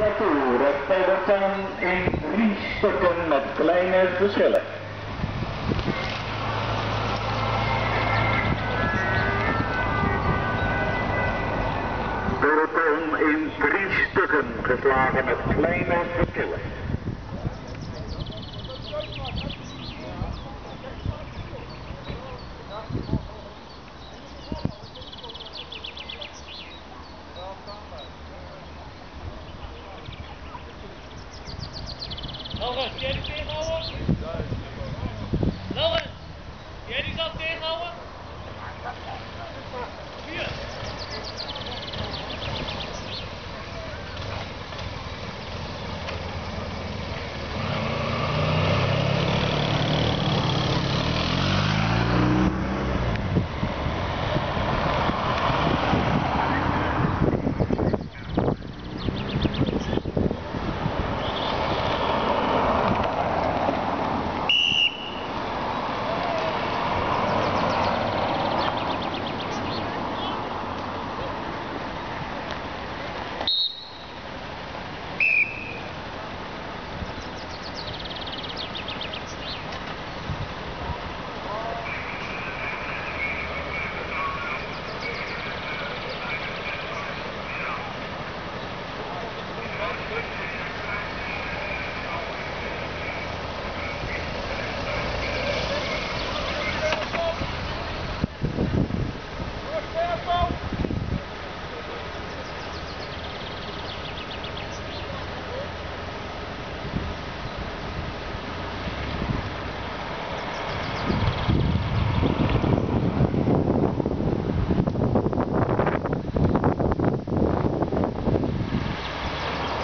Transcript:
retour. Het in drie stukken met kleine verschillen. Peloton in drie stukken geslagen met kleine verschillen. Aga, geri bir hava.